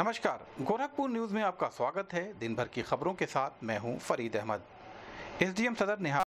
नमस्कार, गोरखपुर न्यूज़ में आपका स्वागत है। दिन भर की खबरों के साथ मैं हूँ फरीद अहमद। एसडीएम सदर नेहा